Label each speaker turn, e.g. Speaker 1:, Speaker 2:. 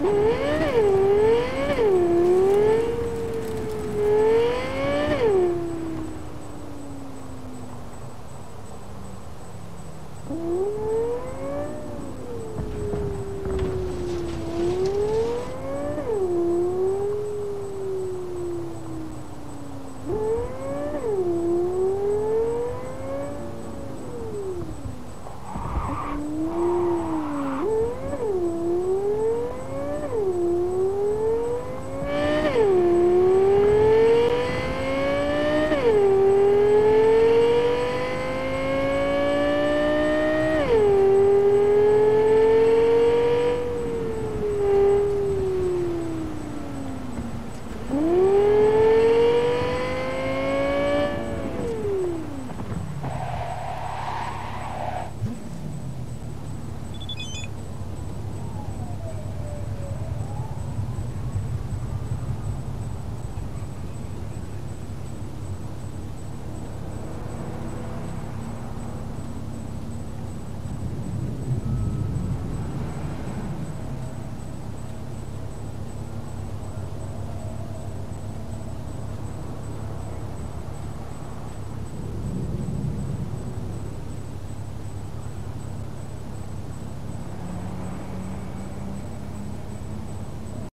Speaker 1: Mm-hmm.